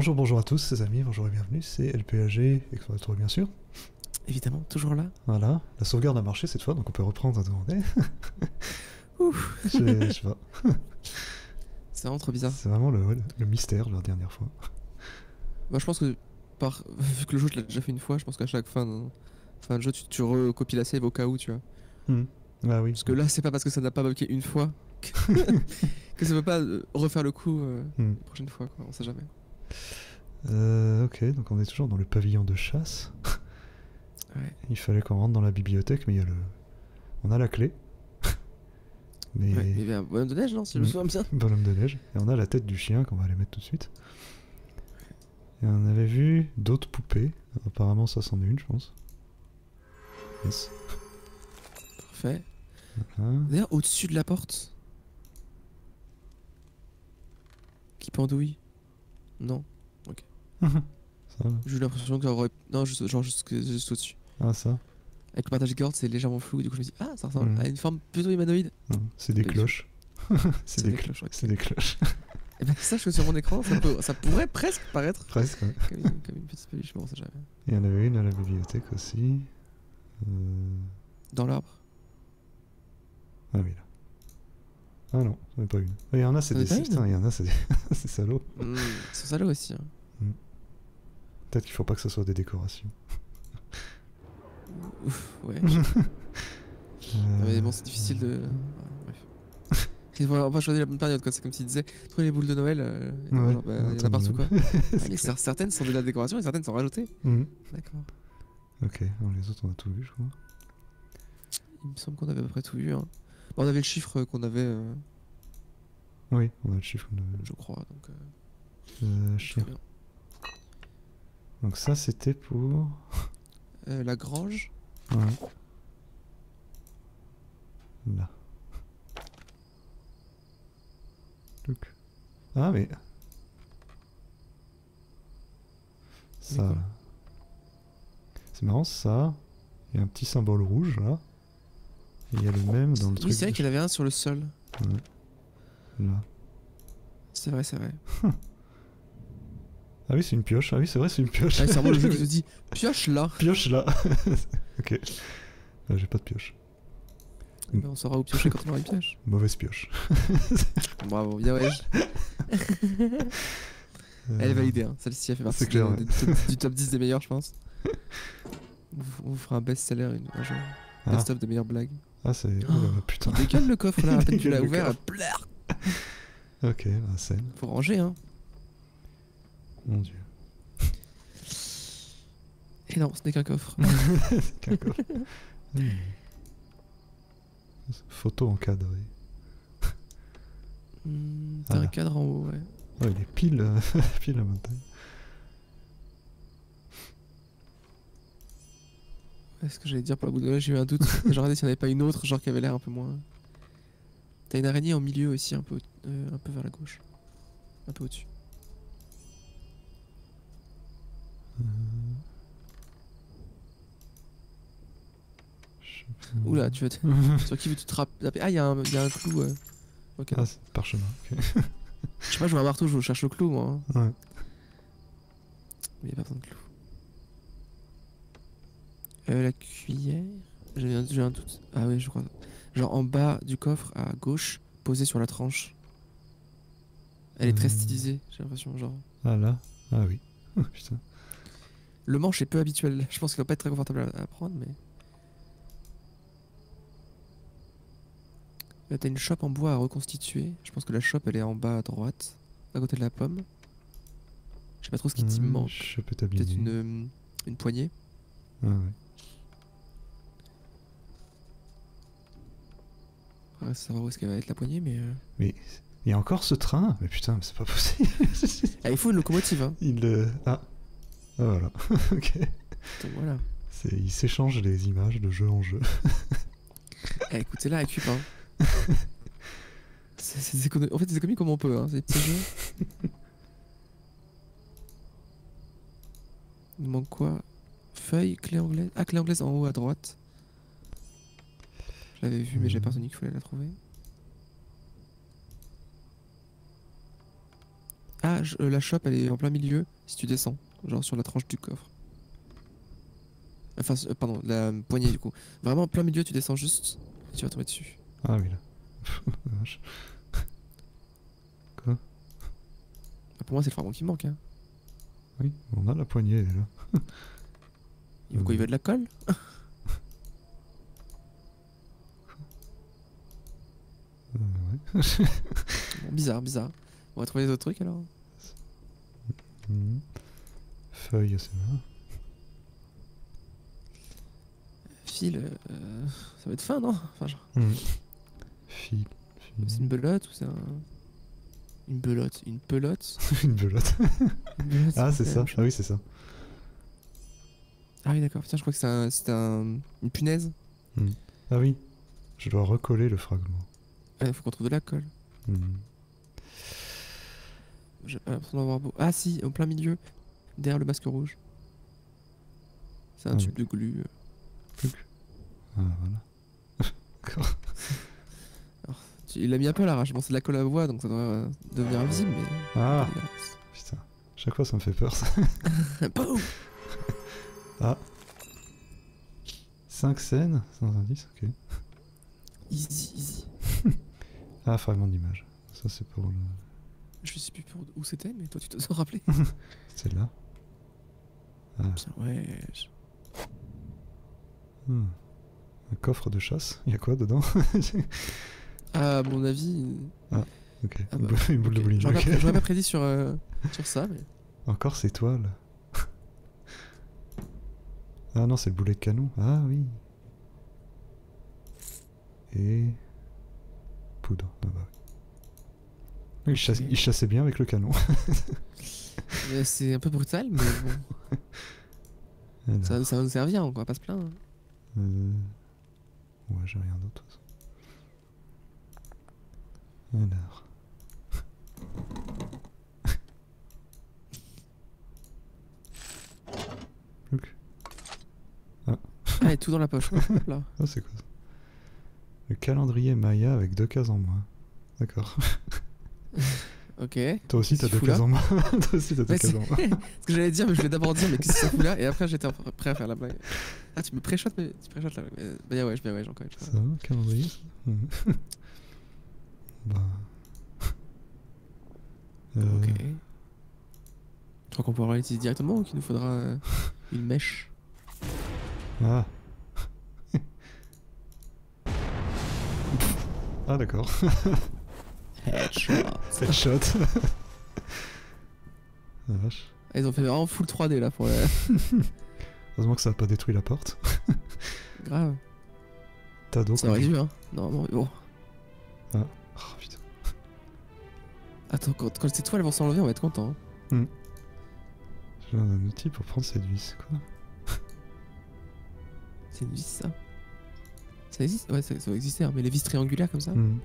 Bonjour, bonjour à tous, les amis, bonjour et bienvenue, c'est LPAG, Explorator bien sûr. Évidemment, toujours là. Voilà, la sauvegarde a marché cette fois, donc on peut reprendre à demander. Ouf. Je sais pas, C'est vraiment trop bizarre. c'est vraiment le, le- le mystère de la dernière fois. Moi, je pense que, par... vu que le jeu, je l'ai déjà fait une fois, je pense qu'à chaque fin de, fin de jeu, tu, tu recopies la save au cas où, tu vois. Ah oui, Parce que là, c'est pas parce que ça n'a pas bloqué une fois que, que ça veut pas euh, refaire le coup euh, Hmm. la prochaine fois, quoi. On sait jamais. Euh, ok, donc on est toujours dans le pavillon de chasse. Ouais. Il fallait qu'on rentre dans la bibliothèque, mais il y a le... On a la clé. mais... Ouais, Il y avait un bonhomme de neige, non Si je me souviens bien. Bonhomme de neige. Et on a la tête du chien qu'on va aller mettre tout de suite. Et on avait vu d'autres poupées. Apparemment, ça c'en est une, je pense. Yes. Parfait. Voilà. D'ailleurs, au-dessus de la porte. Qui pendouille Non. ça, là. J'ai eu l'impression qu'il y aurait. Non, juste, genre juste, juste au-dessus. Ah, ça Avec le partage corde, c'est légèrement flou, du coup je me dis, ah, ça ressemble Mhm. à une forme plutôt humanoïde. Non, C'est des cloches. c'est des, cloches. ok. C'est des cloches. Et ben sache que sur mon écran, ça, peut- ça pourrait presque paraître Presque, ouais. comme une, comme une petite peluche, mais on sait jamais. Il y en avait une à la bibliothèque aussi. Euh, Dans l'arbre. Ah oui, là. Ah non, c'en est pas une. Ah, Il y en a, c'est des... une il y en a, c'est des... c'est salaud. Mmh, ils sont salauds aussi. hein. Peut-être qu'il faut pas que ce soit des décorations. Ouf, ouais. Euh, mais bon, c'est difficile de. ouais, bref. Il faut- On va choisir la bonne période, quoi. C'est comme s'il disait, trouvez les boules de Noël, euh, Ouais, bah, il y en a partout, quoi. Ah, mais certaines sont de la décoration et certaines sont rajoutées. Mhm. D'accord. Ok, les autres on a tout vu, je crois. Il me semble qu'on avait à peu près tout vu. Hein. Bon, on avait le chiffre qu'on avait, euh, Oui, on a le chiffre de je crois. Donc, euh, chien. Donc ça c'était pour... Euh, la grange. Ouais. Là. Touc. Ah mais... Ça... C'est marrant ça. Il y a un petit symbole rouge là. Et il y a le même dans le Oui, truc. c'est vrai qu'il avait un sur le sol. Là. C'est vrai, c'est vrai. Ah oui c'est une pioche. Ah oui c'est vrai c'est une pioche. Ah, c'est vraiment le jeu qui te dit pioche là. Pioche là. ok. Euh, J'ai pas de pioche. Ben, on saura où piocher quand on aura une pioche. Mauvaise pioche. Bravo, bien ouais. Elle est Euh, validée, hein. celle-ci elle fait partie c'est clair, de- ouais. du, top, du top 10 des meilleurs, je pense. On vous- fera un best-seller un jour. Ah, Best-of de meilleures blagues. ah c'est... Oh. oh putain. Décale le coffre là, à peine tu l'as ouvert, pleur. Ok, la scène. Faut ranger, hein. Mon dieu. Et non, ce n'est qu'un coffre. C'est qu'un coffre. Hmm. Photo encadrée. Hmm, T'as Ah. un cadre en haut, ouais. Oh, il est pile, euh, pile la montagne. Ouais, ce que j'allais dire pour la boule de neige, j'ai eu un doute. J'ai regardé s'il n'y en avait pas une autre, genre qui avait l'air un peu moins. T'as une araignée au milieu aussi, un peu, euh, un peu vers la gauche. Un peu au-dessus. Pas. Oula, tu vas te... Sur qui veux-tu te taper Ah, il y, a un- il y a un clou. euh. Ah, c'est parchemin. ok. Je sais pas, je vois un marteau, je cherche le clou, moi. hein. Ouais. Mais il n'y a pas besoin de clou. Euh, la cuillère J'ai un, j'ai un doute. Ah oui, je crois. Genre en bas du coffre, à gauche, posée sur la tranche. Elle est très Hmm. stylisée, j'ai l'impression. Genre. Ah là Ah oui. Oh, putain. Le manche est peu habituel. Je pense qu'il va pas être très confortable à, à prendre, mais. Là, t'as une chope en bois à reconstituer. Je pense que la chope, elle est en bas à droite, à côté de la pomme. Je sais pas trop ce qui t'y Hmm, manque. Peut-être une, une poignée. Ah ouais. Après, savoir où est-ce qu'elle va être la poignée, mais. euh, Mais il y a encore ce train Mais putain, mais c'est pas possible. Ah, il faut une locomotive, hein. il... euh, Ah. Ah voilà. ok. Donc voilà. C'est- Il s'échange les images de jeu en jeu. Eh, écoutez là, à Cube, hein. C'est c'est En fait, des économies comme on peut, hein. C'est des petits jeux. Il manque quoi? Feuille, clé anglaise. Ah, clé anglaise en haut à droite. Je l'avais vu, mais j'ai Mhm. pas retenu qu'il fallait la trouver. Ah, je- euh, la shop, elle est en plein milieu si tu descends, genre sur la tranche du coffre. Enfin, euh, pardon, la poignée du coup. Vraiment en plein milieu, tu descends juste et tu vas tomber dessus. Ah oui, là. Quoi? Bah, pour moi, c'est le fragment qui manque. Hein. Oui, on a la poignée, là. Il veut quoi, il veut de la colle Euh, ouais. Bon, Bizarre, bizarre. On va trouver les autres trucs alors. Mhm. Feuille, c'est là. Fil, euh, ça va être fin, non? Enfin, genre, Mhm. Fil. c'est une belote ou c'est un. Une belote Une pelote Une belote. Ah, c'est ça. Ah oui, c'est ça. Ah oui, d'accord. Putain, je crois que c'est un, un, une punaise. Ah oui. Je dois recoller le fragment. Il faut qu'on trouve de la colle. Mhm. J'ai pas l'impression d'en voir beau. Ah si, au plein milieu, derrière le masque rouge. C'est un Ah tube de glu. euh. Pluc. Ah, voilà. D'accord. Il l'a mis un peu à l'arrache. Bon, c'est de la colle à bois, donc ça doit euh, devenir invisible, mais. Ah, putain. Chaque fois, ça me fait peur, ça. Boum 5 scènes sans indice, ok. Easy, easy. Ah, fragment d'image. Ça, c'est pour le... Je sais plus pour où c'était, mais toi tu te sens rappelé. celle-là. Ah, Putain, ouais. hmm. Un coffre de chasse. Il y a quoi dedans Ah, à mon avis. Ok. Ah bah, une boule de bowling. J'aurais pas, pas prédit sur, euh, sur ça, mais. Encore ces toiles. ah non, c'est le boulet de canon. Ah oui. Et. Poudre. Ah bah oui. Oui, il, chasse- Ok. il chassait bien avec le canon. Euh, C'est un peu brutal, mais bon. Alors, ça, ça va nous servir, on va pas se plaindre. euh, Ouais, j'ai rien d'autre. de toute façon. Alors? Look. Allez, tout dans la poche. Là. Ah, c'est quoi ça? Le calendrier Maya avec deux cases en moins. D'accord. Ok. Toi aussi, t'as deux cases en moins. Toi aussi, t'as deux cases en moins. Ce que j'allais dire, mais je voulais d'abord dire, mais qu'est-ce que ça fout là Et après, j'étais prêt à faire la blague. Ah, tu me préchotes, mais tu préchotes là. Mais... Bah, yeah, ouais, je vais, ouais, une fois. Ça va, calendrier? Mhm. Bah. Euh, Ok. Je crois qu'on pourra l'utiliser directement ou qu'il nous faudra euh, une mèche? Ah. Ah, d'accord. Headshot. Headshot. La vache. Ah, ils ont fait vraiment full 3D là pour la... Heureusement que ça a pas détruit la porte. Grave. T'as d'eau Ça aurait dû, hein. Normalement, mais bon. Oh putain. Attends, quand, quand ces toiles vont s'enlever, on va être content. hein. J'ai un outil pour prendre cette vis, quoi. C'est une vis, ça Ça existe Ouais, ça, ça doit exister, hein, mais les vis triangulaires comme ça Mhm.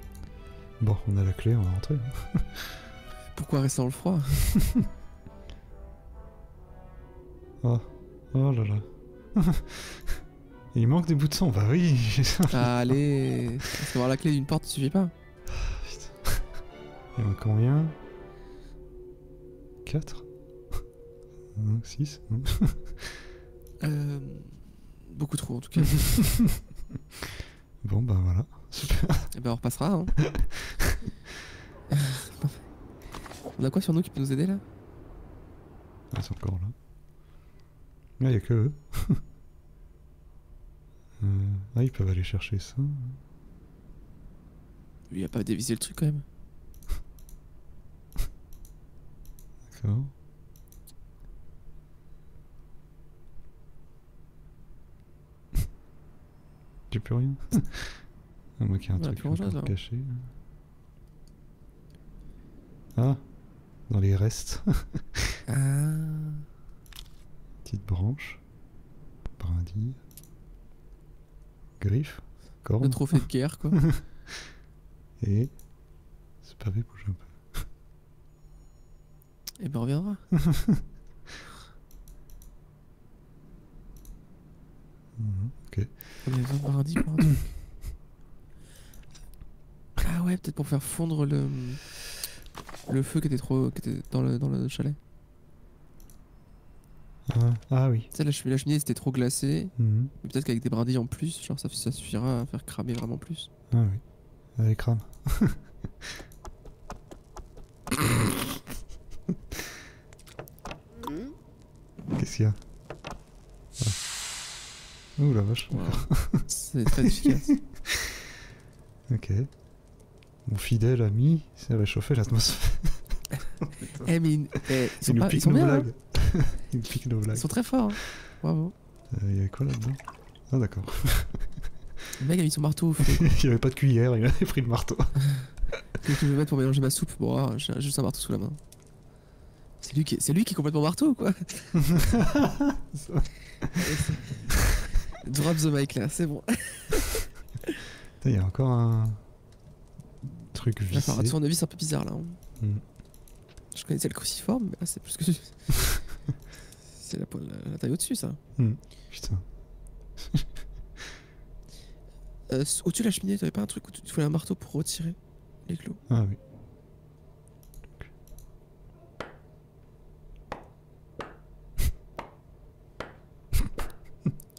Bon, on a la clé, on va rentrer. Pourquoi rester dans le froid? Oh, oh là là. Il manque des bouts de sang, bah oui. Allez Parce qu'avoir la clé d'une porte suffit pas. Putain. Il y en a combien? 4 6 Euh, beaucoup trop en tout cas. Bon bah voilà, super. Et ben on repassera. Hein. on a quoi sur nous qui peut nous aider là? Ah, c'est encore là. Ah, il y a que eux. Euh, ah, ils peuvent aller chercher ça. Lui, il a pas dévisé le truc quand même. D'accord. J'ai plus rien. À moins qu'il y ait un On a truc encore caché. Ah Dans les restes. Ah. Petite branche. Brindille. Griffe. Le Corne. trophée de guerre quoi. Et. Ce pavé bouge un peu. Et ben on reviendra. Mhm, Ok. On a besoin de brindis pour un truc. Ah ouais, peut-être pour faire fondre le. Le feu qui était trop. qui était dans le, dans le chalet. Ah, ah oui. Tu sais, la, chemi- la cheminée c'était trop glacé. Mhm. mais Peut-être qu'avec des brindilles en plus, genre ça, ça suffira à faire cramer vraiment plus. Ah oui. Allez, crame. Qu'est-ce qu'il y a? Ouh la vache. C'est très efficace. Ok. Mon fidèle ami s'est réchauffé l'atmosphère. Eh, mais ils, eh, ils sont, Il nous pas, ils pique sont nos bien, hein. blagues. Il nous pique nos blagues. Ils sont très forts. hein. Bravo. Euh, Il y avait quoi là-dedans? Ah d'accord. Le mec a mis son marteau au feu. il n'y avait pas de cuillère, il avait pris le marteau. Qu'est-ce que je vais mettre pour mélanger ma soupe? Bon, ah, j'ai juste un marteau sous la main. C'est lui, qui est- c'est lui qui est complètement marteau, quoi. Drop the mic là, c'est bon. Il y a encore un truc va falloir un vissé. tournevis un peu bizarre là. hein. Mm. Je connaissais le cruciforme, mais là c'est plus que. c'est la, la- la taille au-dessus ça. Putain. Euh, au-dessus de la cheminée, t'avais pas un truc où tu voulais un marteau pour retirer les clous? Ah oui.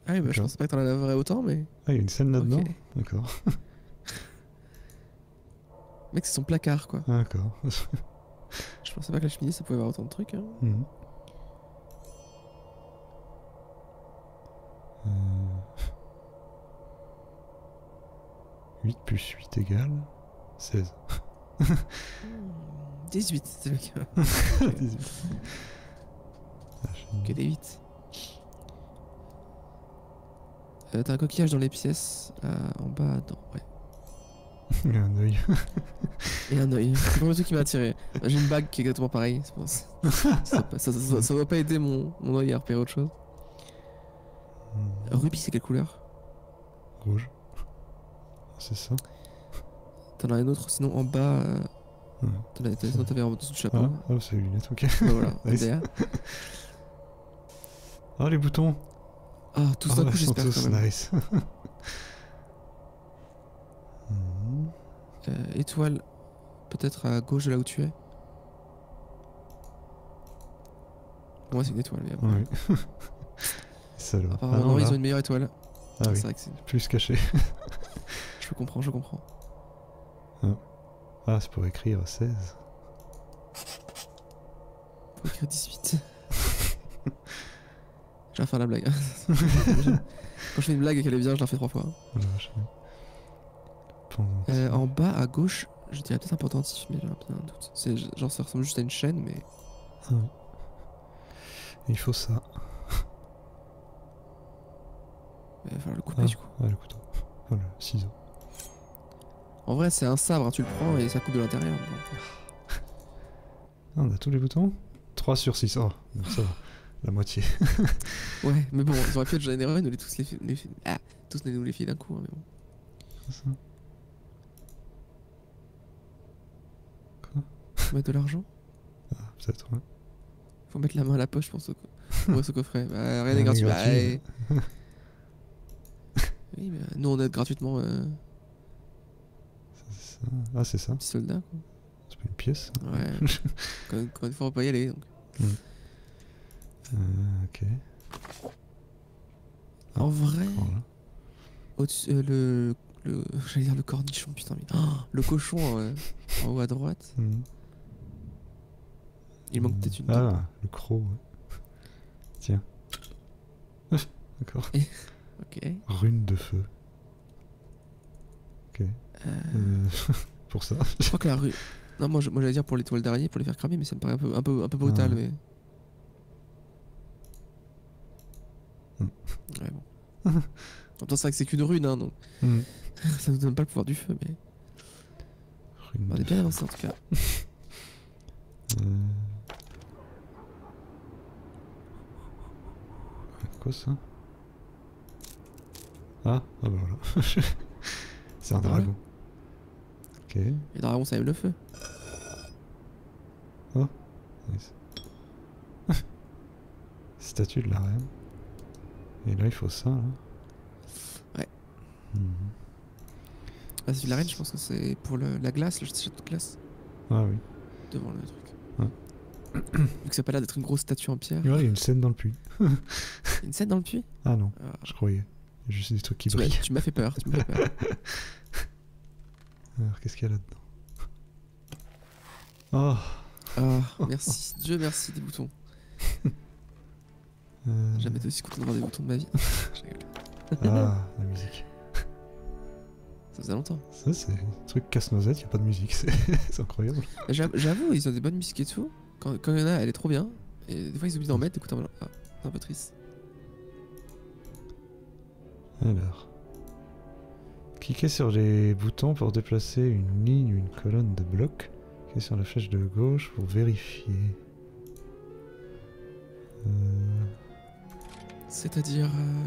Ah oui, bah je pensais pas que t'en avais autant, mais. Ah, il y a une scène là-dedans Ok. D'accord. Mec, c'est son placard quoi. Ah, D'accord. Je pensais pas que la cheminée ça pouvait avoir autant de trucs. Hein. Mhm. Euh... 8 plus 8 égale 16. 18, c'est le cas. 18. Ah, j'ai- Que des 8. Euh, T'as un coquillage dans les pièces, euh, en bas, dans... ouais. Il y a un œil. Et un œil. C'est le truc qui m'a attiré. J'ai une bague qui est exactement pareille. ça. ça, ça, ça, ça- ça doit pas aider mon, mon œil à repérer autre chose. Hmm, Ruby, c'est quelle couleur? Rouge. C'est ça T'en as un autre, sinon en bas. Euh, Ouais. t'en as- t'avais en dessous du chapeau. Ah, ah c'est les lunettes, ok. Bah voilà, Nice. Ah, les boutons Ah, tous Ah, d'un ils coup, j'espère tous quand même. nice. Euh, étoile, peut-être à gauche de là où tu es. Moi, c'est une étoile, mais après- Oui. Salaud. apparemment, Ah, non, ils ont une meilleure étoile. Ah oui, C'est vrai que c'est. plus caché. Je comprends, je comprends. Ah, c'est pour écrire 16. Faut écrire 18. Je vais faire la blague. Quand je fais une blague et qu'elle est bien, je la fais trois fois. Oh Euh, en bas à gauche, je dirais peut-être un pendentif, mais j'ai un doute. C'est genre ça ressemble juste à une chaîne, mais Ah oui. Il faut ça. il va falloir le couper Ah, du coup. ah, le couteau. Ah, le ciseau. En vrai, c'est un sabre, hein, tu le prends et ça coupe de l'intérieur. Bon. Ah, on a tous les boutons 3 sur 6. Oh, ça va. La moitié. Ouais, mais bon, ils auraient pu être généreux et nous les tous les, les ah, tous nous les filer d'un coup, hein, mais bon. C'est ça. Faut mettre de l'argent? Ah, peut-être, ouais. Faut mettre la main à la poche pour ce, co- pour ce coffret. Bah, rien n'est gratuit. Bah, oui, mais euh, nous on aide gratuitement euh, Ça. Ah, c'est ça. petit soldat. Quoi. C'est pas une pièce. Ouais. Encore une fois, on pas y aller. Donc. Euh, ok. Ah, En vrai, Voilà. euh, le, le, j'allais dire le cornichon, putain, mais Oh, le cochon euh, en haut à droite. Mhm. Il manque peut-être une. Ah, le croc, ouais. Tiens. Ah, D'accord. Ok. Rune de feu. Ok. Euh, Euh, pour ça. je crois que la rue. Non, moi, j'allais dire pour l'étoile d'araignée pour les faire cramer, mais ça me paraît un peu, un peu, un peu brutal. Ah. Mais... Hmm. Ouais, bon. en même temps, c'est vrai que c'est qu'une rune, hein, donc Mhm. ça nous donne pas le pouvoir du feu, mais Rune on est bien avancé en tout cas. Euh... Quoi ça? Ah, ah bah voilà. C'est un dragon. Ok. Et dragon, ça aime le feu. nice. Statue de la reine. Et là il faut ça là. Ouais. Mhm. Ah, de la reine, je pense que c'est pour le- la glace, le château de glace Ah oui. devant le truc. Ouais. Vu que ça a pas l'air d'être une grosse statue en pierre. Ouais, il y a une scène dans le puits. Une scène dans le puits? Ah non, Ah, je croyais. Il y a juste des trucs qui Tu brillent. tu m'as fait peur, tu m'as fait peur. Alors, qu'est-ce qu'il y a là-dedans? Oh Ah, merci, Dieu merci des boutons. euh, jamais été aussi content d'avoir des boutons de ma vie. Ah, la musique. Ça faisait longtemps. Ça, c'est un truc casse-noisette, il a pas de musique, c'est incroyable. J'avoue, ils ont des bonnes musiques et tout. Quand, quand il y en a, elle est trop bien. Et des fois, ils oublient d'en mettre, du coup, t'es ah, c'est un peu triste. Alors. Cliquez sur les boutons pour déplacer une ligne ou une colonne de blocs. Cliquez sur la flèche de gauche pour vérifier. Euh, C'est-à-dire. euh,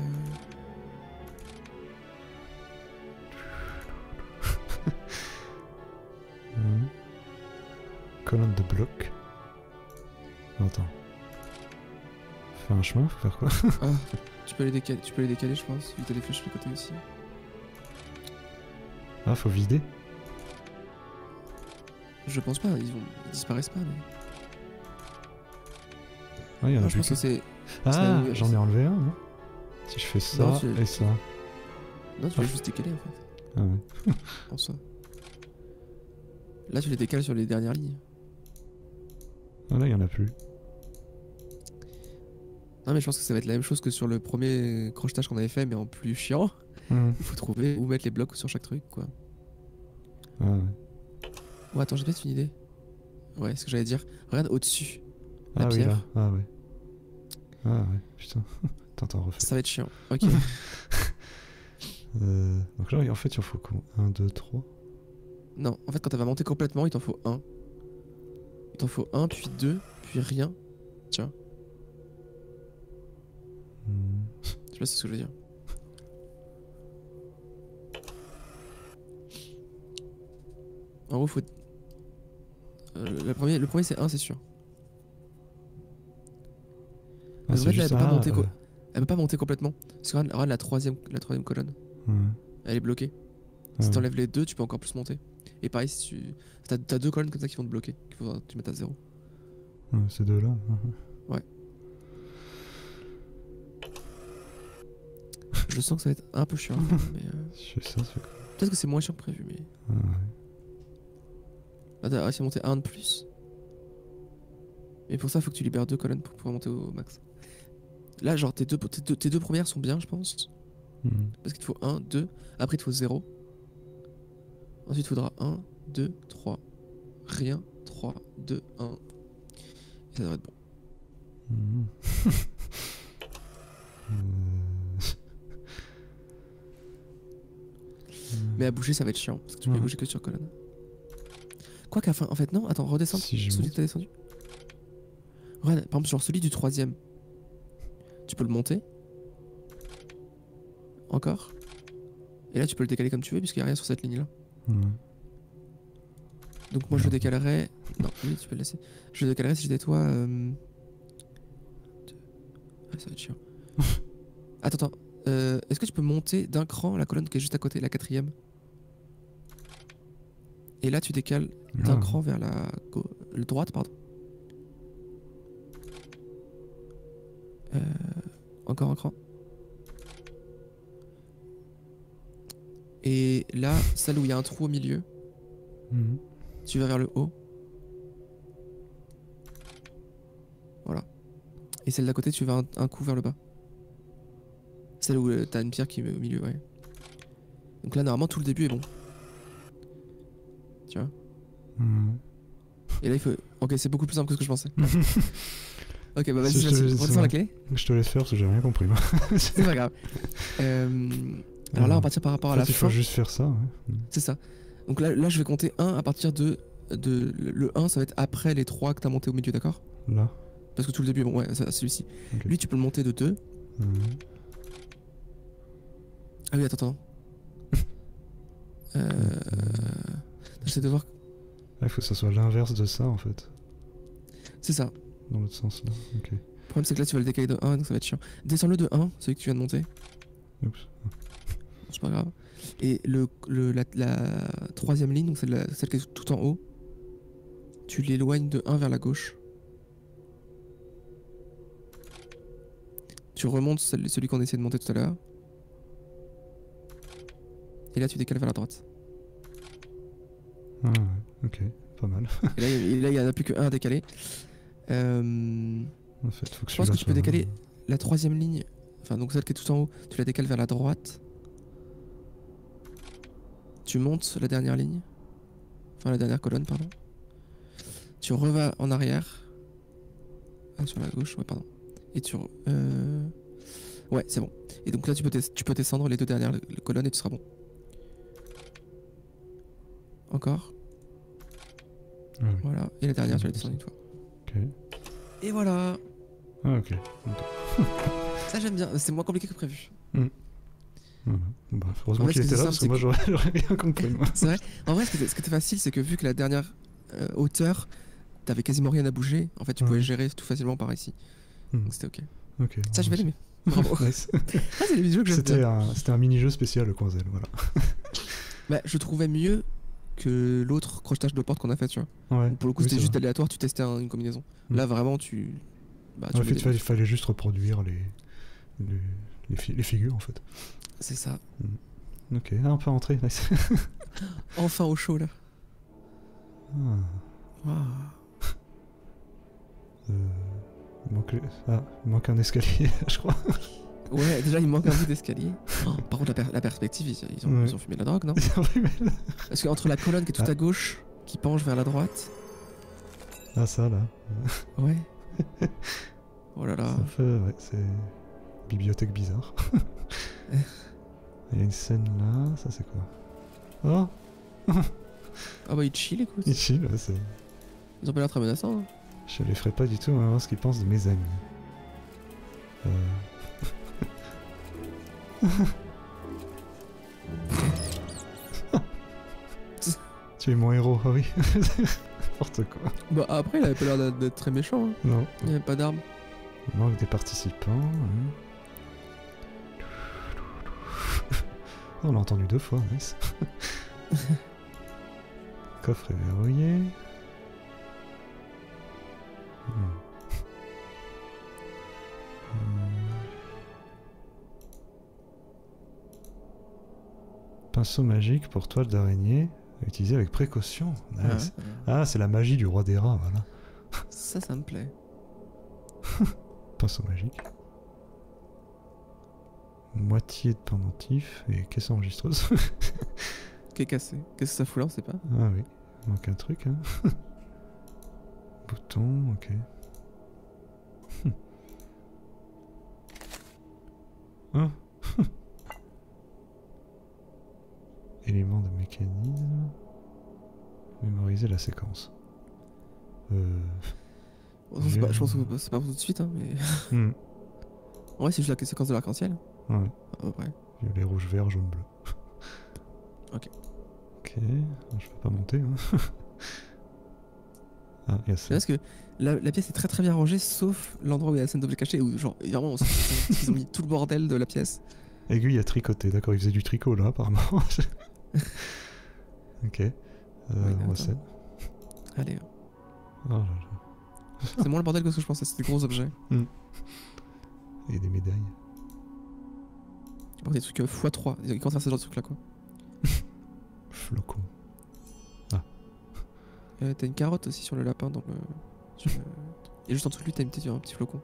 hmm. Colonne de blocs. Attends. Faire un chemin, faut faire quoi Ah, tu peux les décaler, tu peux les décaler, je pense, vu que t'as des flèches sur les côtés aussi. Ah, faut vider Je pense pas, ils, vont, ils disparaissent pas. Mais... Ah, il y en a je plus pense que que- c'est. Ah, j'en ai enlevé un, non Si je fais ça Non, et ça. Non, tu vas juste décaler en fait, Ah ouais. en soi. Là, tu les décales sur les dernières lignes. Ah là, il y en a plus. Non, mais je pense que ça va être la même chose que sur le premier crochetage qu'on avait fait, mais en plus chiant. Hmm. Il faut trouver où mettre les blocs sur chaque truc, quoi. Ah ouais. Oh, attends, j'ai peut-être une idée. Ouais, ce que j'allais dire. Regarde au-dessus. La Ah oui, pierre. là. Ah ouais. Ah ouais, putain. Attends, refais. Ça va être chiant. Ok. Euh, donc là, en fait, il en faut quoi? 1, 2, 3. non, en fait, quand elle va monter complètement, il t'en faut un. Il t'en faut un, puis deux, puis rien. Tiens, Hmm. je sais pas si c'est ce que je veux dire. En gros, faut. Euh, le premier, le premier c'est 1, c'est sûr. Ah, elle peut pas monter, euh, Elle peut pas monter complètement. Parce que la troisième, la troisième colonne, ouais. elle est bloquée. Ah Si t'enlèves les deux, tu peux encore plus monter. Et pareil, si tu. T'as as deux colonnes comme ça qui vont te bloquer. Qu'il faudra que tu mettes à zéro. Ouais, c'est deux là. Ouais. Je sens que ça va être un peu chiant. mais euh, je peut-être que c'est moins chiant que prévu. Mais Ah ouais. là, t'as réussi à monter un de plus. Et pour ça, faut que tu libères deux colonnes pour pouvoir monter au max. Là, genre, tes deux, tes deux, tes deux premières sont bien, je pense. Hmm. Parce qu'il te faut 1, 2. Après, il te faut 0. Ensuite, il faudra 1, 2, 3. Rien. 3, 2, 1. Et ça devrait être bon. Hmm. Mais à bouger, ça va être chiant. Parce que tu peux Ouais. bouger que sur colonne. Quoi qu'à fin. En fait, non. Attends, redescends. Si celui que t'as descendu. Regarde, par exemple, genre celui du troisième. Tu peux le monter. Encore. Et là, tu peux le décaler comme tu veux, puisqu'il n'y a rien sur cette ligne-là. Donc, moi, je le Merde. décalerais. Non, oui, tu peux le laisser. Je le décalerais si j'étais toi. euh. Ah, ça va être chiant. attends, attends. Euh, Est-ce que tu peux monter d'un cran la colonne qui est juste à côté, la quatrième? Et là, tu décales d'un cran vers la le droite, pardon. Euh, encore un cran. Et là, celle où il y a un trou au milieu, Hmm. tu vas vers le haut. Voilà. Et celle d'à côté, tu vas un, un coup vers le bas. Celle où euh, t'as une pierre qui est au milieu, ouais. Donc là, normalement, tout le début est bon. Tu vois? Hmm. Et là, il faut. Ok, c'est beaucoup plus simple que ce que je pensais. ok, bah vas-y, Redescends la clé. Je te laisse faire parce que j'ai rien compris. C'est pas grave. Euh, alors là, on va partir par rapport En à la fait, il fin. faut juste faire ça. ouais. C'est ça. Donc là, là, je vais compter 1 à partir de. de le 1, ça va être après les 3 que t'as monté au milieu, d'accord? Là. Parce que tout le début, bon, ouais, celui-ci. Lui, tu peux le monter de 2. Hmm. Ah oui, attends, attends. euh... J'essaie de voir. Il faut que ça soit l'inverse de ça en fait. C'est ça. Dans l'autre sens là. Ok. Le problème, c'est que là, tu vas le décaler de 1, donc ça va être chiant. Descends-le de 1, celui que tu viens de monter. Oups. C'est pas grave. Et le, le- la, la troisième ligne, donc celle, la- celle qui est tout en haut, tu l'éloignes de 1 vers la gauche. Tu remontes celui, celui qu'on essayait de monter tout à l'heure. Et là, tu décales vers la droite. Ah, ok, pas mal. Et là, il- n'y en a plus que un à décaler. Euh, En fait, faut que Je pense que tu peux décaler la troisième ligne, enfin donc celle qui est tout en haut, tu la décales vers la droite. Tu montes la dernière ligne, enfin la dernière colonne, pardon. Tu revas en arrière, Ah, sur la gauche, ouais, pardon. Et tu. euh, Ouais, c'est bon. Et donc là, tu peux, des- tu peux descendre les deux dernières colonnes et tu seras bon. Encore, Ah, oui. voilà. Et la dernière, tu la descends une fois. Et voilà. Ah, ok. Ça, j'aime bien. C'est moins compliqué que prévu. Bah, heureusement qu'il était là, simple, parce que moi, j'aurais rien compris. C'est vrai. En vrai, ce qui était, facile, c'est que vu que la dernière euh, hauteur, t'avais quasiment rien à bouger, en fait, tu Ouais. pouvais gérer tout facilement par ici. Hmm. Donc c'était ok. Ok. Ça, je vais l'aimer. Bravo. nice. Ah, c'est les jeux que j'aime C'était bien. un, c'était un mini-jeu spécial, le coin Z, voilà. Bah, je trouvais mieux que l'autre crochetage de porte qu'on a fait, tu vois. Ouais. Pour le coup, oui, c'était juste vrai. aléatoire, tu testais un- une combinaison. Hmm. Là, vraiment, tu. Bah, tu En fait, il fallait, juste reproduire les, les, les, fi- les figures, en fait. C'est ça. Ok, ah, on peut rentrer, nice. Enfin au chaud, là. Ah, euh, il manque, les- ah, il manque un escalier, je crois. Ouais, déjà, il manque un bout d'escalier. Oh, par contre, la, per- la perspective, ils, ils ont, Ouais. ils ont fumé de la drogue, non Parce qu'entre la colonne qui est tout Ah. à gauche, qui penche vers la droite. ah, ça, là. Ouais. oh là là. Fait, ouais, c'est bibliothèque bizarre. Il y a une scène là, ça c'est quoi? Oh Ah bah, il chill, écoute. Ichi, là, c'est... Ils ont pas l'air très menaçants. hein. Je les ferai pas du tout, on va voir ce qu'ils pensent de mes amis. Euh... tu es mon héros, oui. N'importe quoi. Bah après, il avait pas l'air d'être- très méchant. hein. Non. Il n'y avait pas d'armes. Il manque des participants. hein. on l'a entendu deux fois, nice. Coffre est verrouillé. Hmm. Pinceau magique pour toile d'araignée, à utiliser avec précaution. Nice. Ah, Ah, c'est la magie du roi des rats, voilà. ça, ça me plaît. Pinceau magique. Moitié de pendentif et caisse enregistreuse. Qui est cassé. Qu'est-ce que ça fout là, on sait pas. ah oui, il manque un truc. Hein. Bouton, ok. Ah. Élément de mécanisme. La séquence. Euh... Pas- je pense que c'est pas pour tout de suite, hein, mais. En vrai, c'est juste la séquence de l'arc-en-ciel. Ouais. Près. Violet, rouge, vert, jaune, bleu. Ok. Ok, je peux pas monter. Hein. ah, il y a C'est ça. parce que la, la pièce est très très bien rangée, sauf l'endroit où il y a la scène d'objet caché, où genre, vraiment, on qu'ils ont mis tout le bordel de la pièce. Aiguille à tricoter, d'accord, il faisait du tricot là, apparemment. ok. Euh. Allez, Oh là là. c'est moins le bordel que ce que je pensais, c'est des gros objets. Y a des médailles. Bon, des trucs euh, x3, ils comptent faire ce genre de trucs là quoi. Flocon. Euh, t'as une carotte aussi sur le lapin dans le. sur le- Et juste en dessous de lui, t'as une petite- un petit flocon.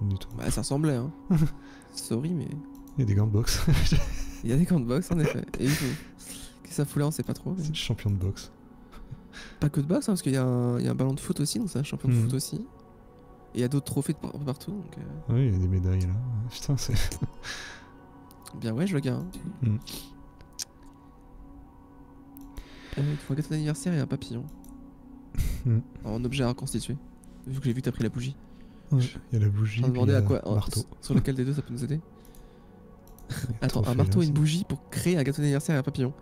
Du tout. Bah, ça ressemblait, hein. Sorry, mais. Il y a des gants de boxe. Il y a des camps de boxe en effet. Et il que ça fout là, on sait pas trop. mais- C'est le champion de boxe. Pas que de boxe, hein, parce qu'il y, a un- il y a un ballon de foot aussi, donc c'est un champion de Mhm. foot aussi. Et il y a d'autres trophées de par- partout, donc. euh, Oui, il y a des médailles là. Putain, c'est. Bien ouais, je le gars. hein. Mhm. Euh, il faut un gâteau d'anniversaire et un papillon. En objet à reconstituer. Vu que j'ai vu que t'as pris la bougie. Il y a la bougie. On il y à a quoi Marteau. Sur lequel des deux ça peut nous aider Il y a Attends, un marteau et une c'est- bougie pour créer un gâteau d'anniversaire et un papillon.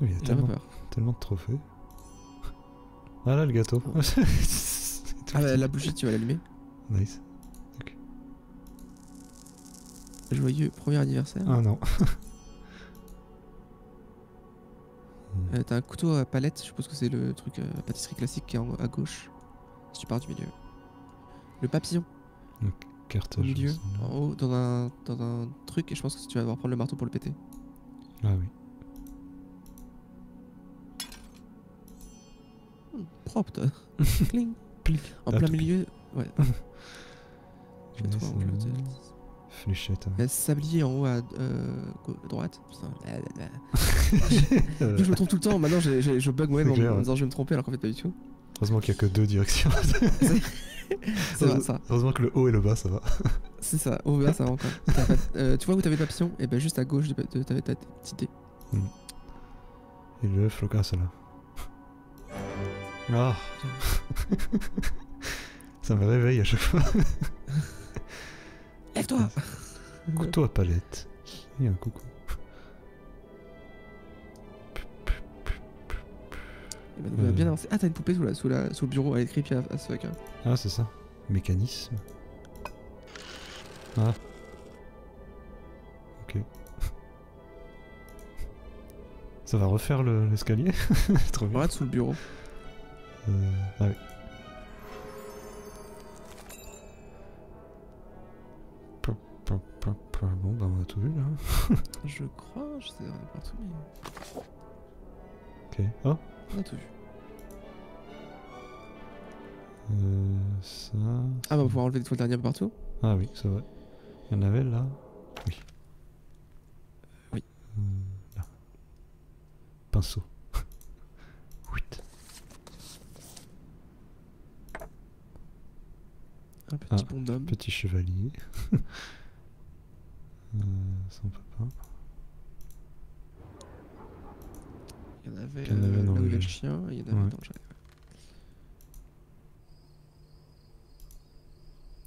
Il y a tellement, peur. tellement de trophées. Ah là, le gâteau. Tout Ah, bah, la bougie, tu vas l'allumer. Nice. Joyeux premier anniversaire. Ah non. Euh, T'as un couteau à palette, je suppose que c'est le truc euh, pâtisserie classique qui est en- à gauche. Si tu pars du milieu. Le papillon Carte au milieu, en haut, dans un, dans un truc, et je pense que tu vas devoir prendre le marteau pour le péter. Ah oui. Hmm, propre, toi. Cling. En Ah, plein milieu. Ouais. Je vais cloud. Fléchette. hein. Sablier en haut à euh, droite. Putain. Euh, je me trompe tout le temps. Maintenant, j'ai- j'ai- je bug moi-même en, disant je vais me tromper alors qu'en fait, pas du tout. Heureusement qu'il n'y a que deux directions. C'est vrai, ça. Heureusement que le haut et le bas, ça va. C'est ça. Au bas, ça va encore. Euh, tu vois où t'avais papillon Et ben juste à gauche, t'avais ta petite dé. Et le flocon, celle-là. Ah Ça me réveille à chaque fois. Lève-toi Couteau à palette. Il y a un coucou. Eh ben, on bien. Ah, t'as une poupée sous, la, sous, la, sous le bureau. Elle est creepy à, ce fuck. hein. Ah, c'est ça. Mécanisme. Ah. Ok. Ça va refaire le- l'escalier? Trop bien. Regarde sous le bureau. Euh, ah oui. Bon, bah on a tout vu là. Je crois. Je sais on a partout, mais. Ok. Oh On a tout vu. euh, ça. Ah, bah, on va pouvoir enlever des toiles peu partout. Ah oui, c'est vrai. Il y en avait là? Oui. Oui. Euh, là. Pinceau. 8. Un petit Ah, bonhomme. Petit chevalier. euh, ça on peut pas. Il y en avait, Il y en avait euh, dans là où le il y avait le jeu. chien, et il y en avait Ouais. dans le jardin.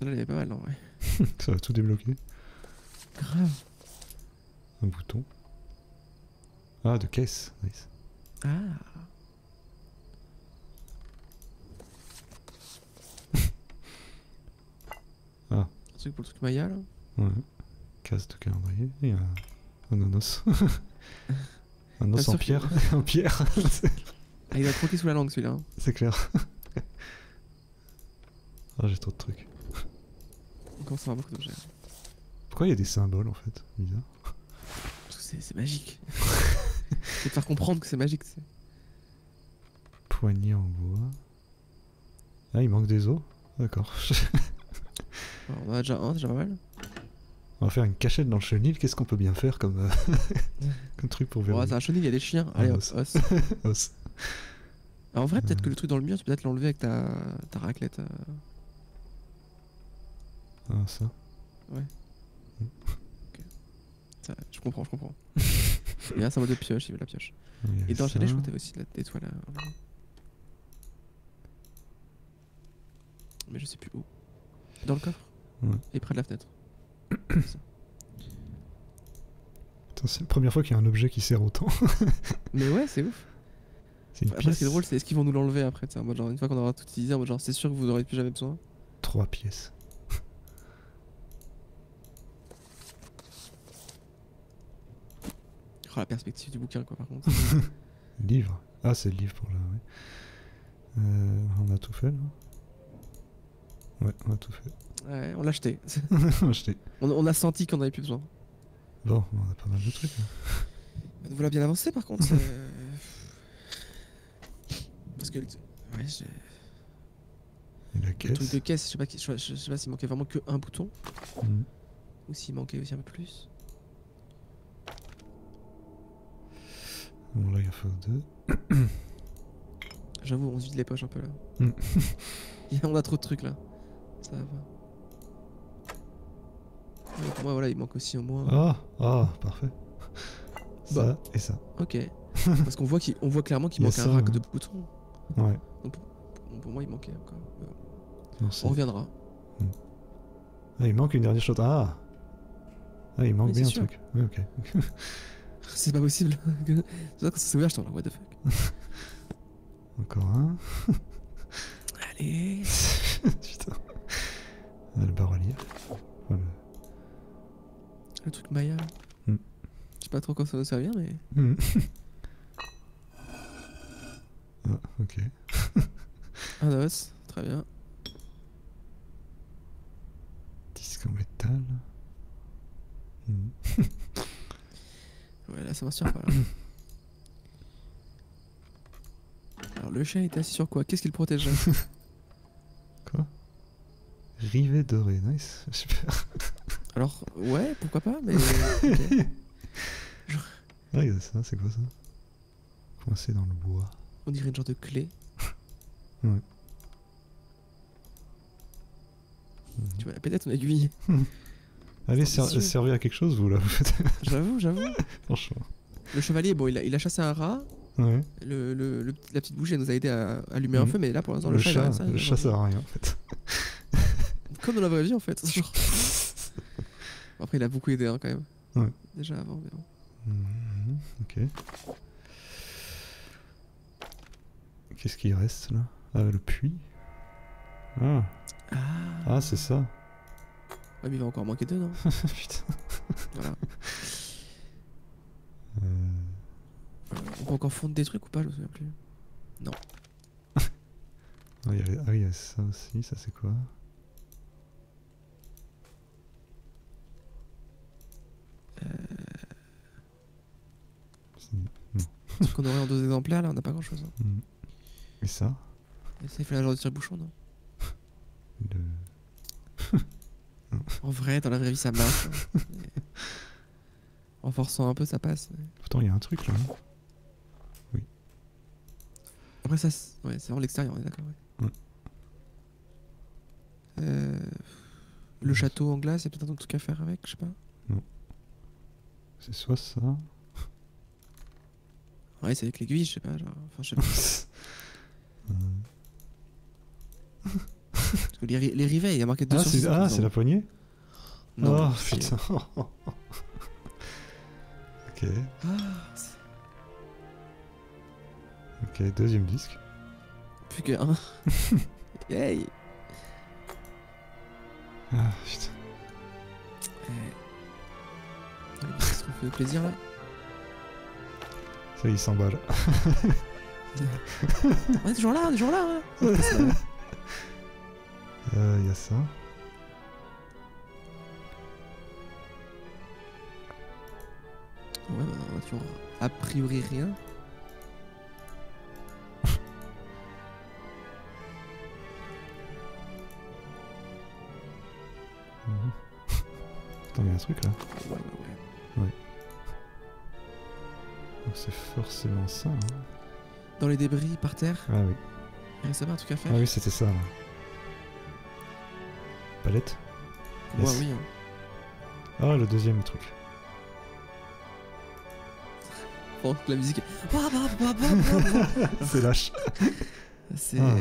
Là, il y avait pas mal, non, ouais. Ça va tout débloquer. Grave. Un bouton. Ah, de caisse. Nice. Ah. Ah. Un truc pour le truc Maya, là Ouais. Case de calendrier. Et un, onos. un os en pierre. en pierre. Ah, il a croqué sous la langue, celui-là. hein. C'est clair. Ah, j'ai trop de trucs. On commence à avoir beaucoup d'objets. Pourquoi il y a des symboles en fait Bizarre. Parce que c'est c'est magique. Faut te faire comprendre que c'est magique. Poignée en bois. Ah, il manque des os? D'accord. On en a déjà un, c'est déjà pas mal. On va faire une cachette dans le chenil. Qu'est-ce qu'on peut bien faire comme, euh, comme truc pour Ouais, verrouiller c'est un chenil, il y a des chiens. Allez, os. os. Os. Alors, en vrai, peut-être Euh. que le truc dans le mur, tu peux peut-être l'enlever avec ta, ta raclette. euh. Ah, ça. Ça, je comprends, je comprends. Il y a un symbole de pioche, il veut la pioche. Et dans le chalet, je crois que t'avais aussi la- des toiles. à- Mais je sais plus où. Dans le coffre Ouais. Et près de la fenêtre. C'est la première fois qu'il y a un objet qui sert autant. Mais ouais, c'est ouf. C'est une Après, pièce. ce qui est drôle, c'est est-ce qu'ils vont nous l'enlever après tu sais, en mode genre, Une fois qu'on aura tout utilisé, en mode genre, c'est sûr que vous n'aurez plus jamais besoin. Trois pièces. Oh, la perspective du bouquin, quoi, par contre. Livre. Ah, c'est le livre pour là, ouais. Euh, on a tout fait là Ouais, on a tout fait. Ouais, on l'a acheté. Acheté. on, on a senti qu'on avait plus besoin. Bon, on a pas mal de trucs. hein. Nous voilà bien avancé, par contre. euh, Parce que. le- Ouais, j'ai- la le truc caisse. de caisse, je sais pas, je, je sais pas s'il manquait vraiment que un bouton Mhm. ou s'il manquait aussi un peu plus. Bon, là, il en faut deux. J'avoue, on se vide les poches un peu là. Mm. On a trop de trucs là. Ça va pas. Ouais, pour moi, voilà, il manque aussi au moins. Ah, ah, parfait. Ça Bah. et ça. Ok. Parce qu'on voit, qu'il- on voit clairement qu'il a manque un ça, rack hein. de boutons. Ouais. Pour moi, il manquait encore. Non, c'est- On reviendra. Ah, il manque une dernière chose. Ah Ah, il manque bien un sûr. truc. Oui, ok. C'est pas possible. C'est ça quand ça s'est ouvert, j'étais en mode, what the fuck. Encore un. Allez. Putain. Ah, le bas-relief. Voilà. Le truc Maya. Mm. Je sais pas trop quand ça va servir, mais. Mhm. Ah, ok. Un os, très bien. Disque en métal. Hmm. Ouais, là, ça m'inspire pas. là. Alors, le chien était assis sur quoi? Qu'est-ce qu'il protège? Là Quoi? Rivet doré, nice. Super. Alors, ouais, pourquoi pas, mais. ok. Ah, il y a ça, c'est quoi ça? Coincé dans le bois. On dirait une genre de clé. Ouais. Tu vois, peut-être ton aiguille. Allez, ser- servez à quelque chose, vous, là. J'avoue, j'avoue. Franchement. Le chevalier, bon, il a, il a chassé un rat. Ouais. Le, le- le- la petite bougie, elle nous a aidé à allumer un Mhm. feu, mais là, pour l'instant, le, le, chat, il a chat, rien, ça, le chat, ça a rien, en fait. Comme dans la vraie vie, en fait. Genre. Après, il a beaucoup aidé, hein, quand même. Ouais. Déjà avant, mais bon. Mhm, Ok. Qu'est-ce qui reste, là? Ah, le puits Ah, Ah, ah c'est ça. Ouais, mais il va encore manquer deux, non? Putain. Voilà. Euh, On peut encore fondre des trucs ou pas? Je me souviens plus. Ah, il y avait- ah oui, il y a ça aussi, ça c'est quoi? C'est- Ce qu'on aurait en deux exemplaires, là, on n'a pas grand chose. Hein. hmm. Et ça? Et ça, il fait la genre de tire-bouchon, non? Le... En vrai, dans la vraie vie, ça marche. hein. En forçant un peu, ça passe. mais- Pourtant, il y a un truc là. hein. Après, ça, c'est ouais, c'est vraiment l'extérieur, on est d'accord. ouais. Ouais. Euh, Le château en glace, il y a peut-être un truc à faire avec, je sais pas. C'est soit ça. Ouais, c'est avec l'aiguille, je sais pas. Genre, enfin, je sais pas. Parce que les, ri- les rivets, il y a marqué 2 Ah, sur c'est 6. ah, c'est la poignée? Non, Oh putain. ok, Ah, ok, deuxième disque. plus que 1. Yay Ah putain. Plaisir là Ça, il s'emballe. On est toujours là, toujours là hein. Euh, Il y a ça. Ouais, bah, on a toujours a priori rien. Attends, il y a un truc là. Ouais, ouais, ouais. C'est forcément ça. hein. Dans les débris par terre, Ah oui. il reste pas un truc à faire Ah oui, c'était ça là. Palette yes. oui. hein. Ah, le deuxième truc. Bon, la musique. est- c'est lâche. C'est. Ah.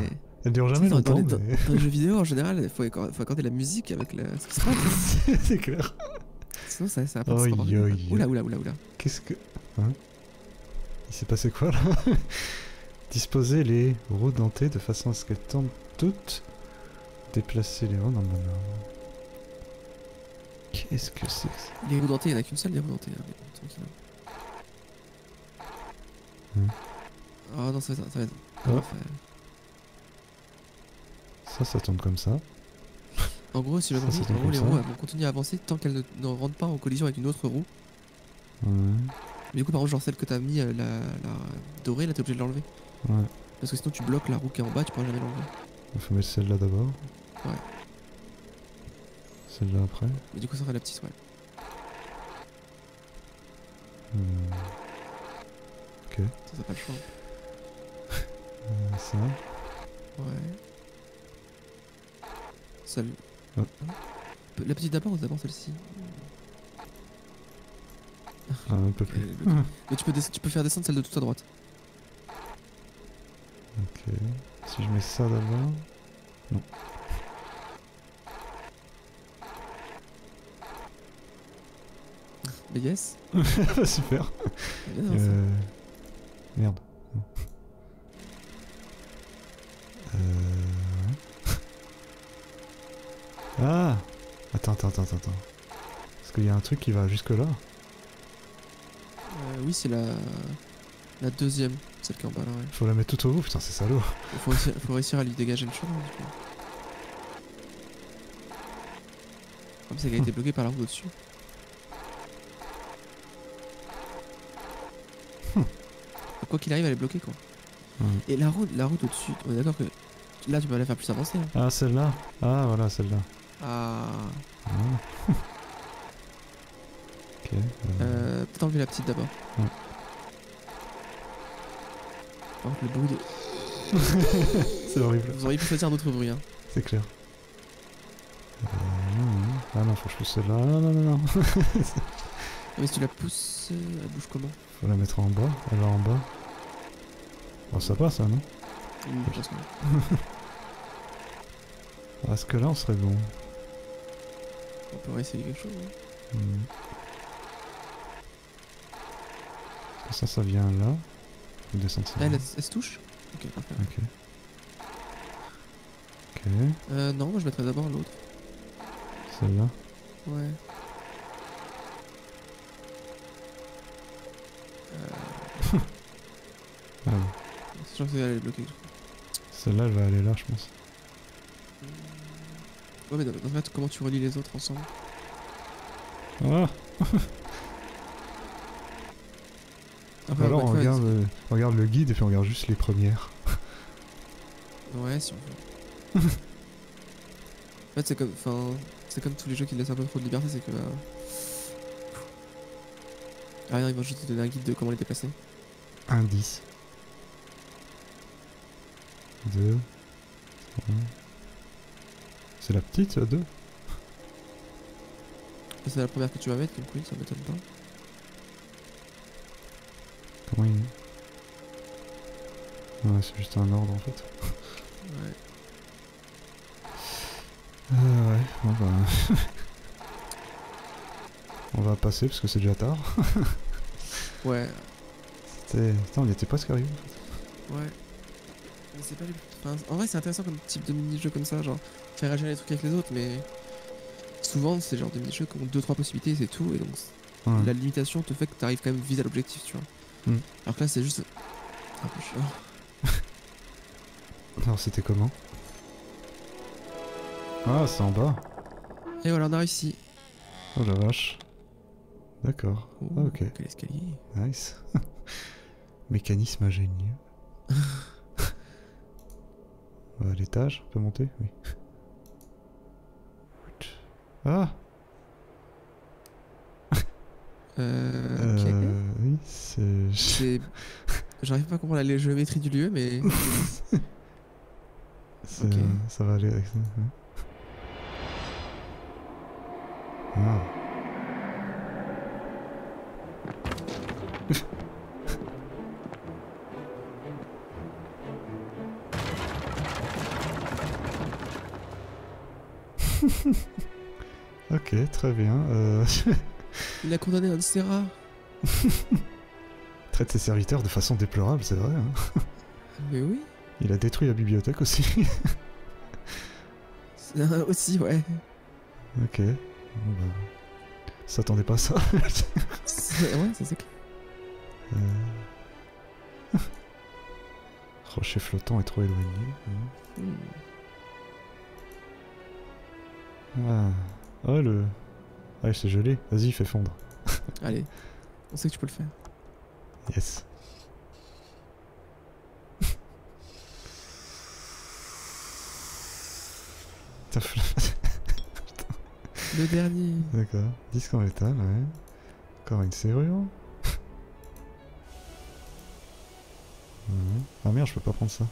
Elle dure jamais dans, dans les, mais... dans les jeux vidéo en général, il faut, accorder, faut accorder la musique avec la, ce qui se passe. c'est clair. Sinon, ça, ça va pas. Oula, oula, oula, oula. Qu'est-ce que... Hein? Il s'est passé quoi là Disposer les roues dentées de façon à ce qu'elles tentent toutes. Déplacer les roues dans le bon ordre. Qu'est-ce que c'est que ça? Les roues dentées, il n'y en a qu'une seule, les roues dentées. hein? Oh non, ça va être. Ça va être Ah. ça- Ça, ça tourne comme ça. En gros, si Ça, compris, en gros, les ça. roues elles vont continuer à avancer tant qu'elles ne, ne rentrent pas en collision avec une autre roue. Ouais. Mais du coup, par exemple, genre celle que t'as mis, euh, la, la dorée, là, t'es obligé de l'enlever. Ouais. Parce que sinon, tu bloques la roue qui est en bas, tu pourras jamais l'enlever. Il faut mettre celle-là d'abord. Ouais. Celle-là après. Mais du coup, ça fera la petite, ouais. Euh, Ça, t'as pas le choix. euh, ça. Ouais. Celle. La petite d'abord ou d'abord celle-ci? Ah, un peu plus. Mais tu peux, tu peux faire descendre celle de tout à droite. Ok. Si je mets ça d'abord. Mais yes. Super. Non, ça- Euh... Merde. Euh... Ah Attends, attends, attends, attends. Parce qu'il y a un truc qui va jusque là. Oui, c'est la... la deuxième. celle qui est en bas là, ouais. Faut la mettre tout au bout, putain, c'est salaud. Faut réussir, faut réussir à lui dégager le chemin. Comme c'est qu'elle a été bloquée par la route au-dessus. Hmm. Quoi qu'il arrive, elle est bloquée quoi. Hmm. Et la route, la route au-dessus, on est d'accord que là tu peux la faire plus avancer. hein. Ah, celle-là Ah, voilà, celle-là. Ah. Ah. ok. euh, Euh, Peut-être enlever la petite d'abord. Ouais. Par contre, le bruit de... c'est horrible, Vous auriez pu choisir un autre bruit. Hein. c'est clair. Euh, non, non. Ah non, faut que je pousse celle-là. Non, non, non, non. Mais si tu la pousses, euh, elle bouge comment? Faut la mettre en bas. Elle va en bas. Bon, ça passe, ça, non? Oui, je pense que. Est-ce que là, on serait bon On pourrait essayer quelque chose. hein. Hmm. Ça, ça vient là. Faut descendre ça. Ah, elle, elle se touche Ok, parfait. Ok. Ok. Euh, non, moi je mettrais d'abord l'autre. Celle-là. Ouais. Ah oui. C'est sûr que elle est bloquée. Celle-là, elle va aller là, je pense. Ouais, mais dans, dans ce cas, comment tu relis les autres ensemble? Ah Alors, on une fois, regarde, euh, on regarde le guide et puis on regarde juste les premières. Ouais, si on veut. en fait, c'est comme, enfin, c'est comme tous les jeux qui laissent un peu trop de liberté, c'est que. Euh... Ah, non, ils vont juste te donner un guide de comment les déplacer. Indice. 2. C'est la petite, 2 Et c'est la première que tu vas mettre, donc oui, ça m'étonne pas. Il Ouais, c'est juste un ordre en fait. Ouais. Euh, ouais, bon bah. on va passer parce que c'est déjà tard. Ouais, C'était. Putain, on y était presque arrivé. ouais. Mais c'est pas les... enfin, en vrai, c'est intéressant comme type de mini-jeu comme ça, genre faire réagir les trucs avec les autres, mais souvent, c'est genre des mini-jeux qui ont 2-3 possibilités, c'est tout, et donc Ouais. la limitation te fait que tu arrives quand même vite à l'objectif, tu vois. Hmm. Alors que là, c'est juste peu chiant. Alors c'était comment? Ah, c'est en bas. Et voilà, on a réussi. Oh la vache. D'accord. Oh, Ah, ok. Quel escalier. Nice. Mécanisme ingénieux. Euh, L'étage, on peut monter Oui. Ah Euh, euh, c'est... J'arrive pas à comprendre la géométrie du lieu, mais. Ça va aller avec ça. ouais. Ah. ok, très bien. Euh, Il a condamné un Serra. traite ses serviteurs de façon déplorable, c'est vrai. hein. Mais oui. Il a détruit la bibliothèque aussi. Aussi, ouais. ok. Bon, bah, S'attendait pas à ça. Ouais, ça c'est clair. Euh. Rocher flottant est trop éloigné. hein. Hmm. Ah. Ah, le. Ah, c'est gelé. Vas-y, fais fondre. Allez, on sait que tu peux le faire. Yes. Le dernier. D'accord. Disque en métal, ouais. Encore une serrure. Ouais. Ah merde, je peux pas prendre ça.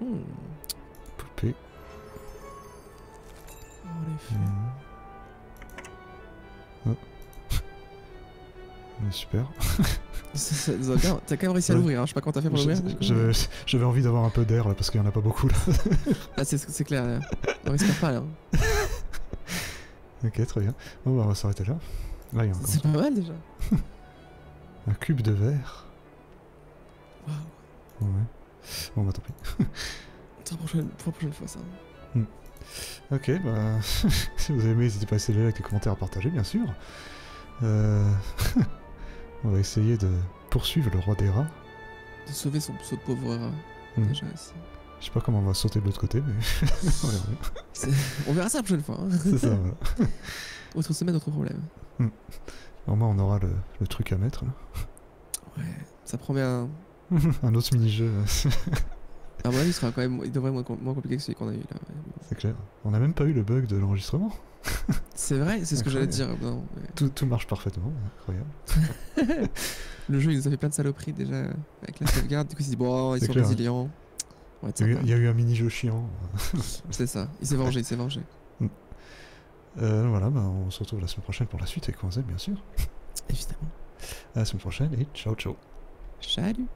Hmm. Poupée. En effet. Oh. Super. T'as quand même réussi à l'ouvrir, hein. je sais pas comment t'as fait pour l'ouvrir. J'avais envie d'avoir un peu d'air là parce qu'il y en a pas beaucoup là. Ah, c'est c'est clair, là. on respire pas là. ok, très bien. Bon, bah, on va s'arrêter là. Là, il y a encore C'est pas mal déjà. un cube de verre. Waouh. Ouais. Bon, bah tant pis. Pour prochaine, pour la prochaine fois ça. Ok, bah si vous avez aimé, n'hésitez pas à essayer avec les commentaires à partager, bien sûr. Euh, on va essayer de poursuivre le roi des rats. De sauver son, ce pauvre rat. Mm. Déjà aussi. Je sais pas comment on va sauter de l'autre côté, mais on verra On verra ça la prochaine fois. hein. c'est ça. Voilà. Autre semaine, autre problème. Au moins, on aura le, le truc à mettre. Là. Ouais, ça promet un. Un autre mini-jeu, À mon avis, il, sera quand même... il devrait être moins, com- moins compliqué que celui qu'on a eu là. ouais. c'est clair. On n'a même pas eu le bug de l'enregistrement. C'est vrai, c'est ce que j'allais dire. Non, mais Tout, tout marche parfaitement, incroyable. Le jeu, il nous a fait plein de saloperies déjà avec la sauvegarde. Du coup, il s'est dit, bon, ils sont clair, hein. résilients. Il y, a eu, sympa. il y a eu un mini-jeu chiant. C'est ça. Il s'est vengé, il s'est vengé. Euh, voilà, bah, on se retrouve la semaine prochaine pour la suite avec Z, bien sûr. Évidemment. À la semaine prochaine et ciao ciao. Salut.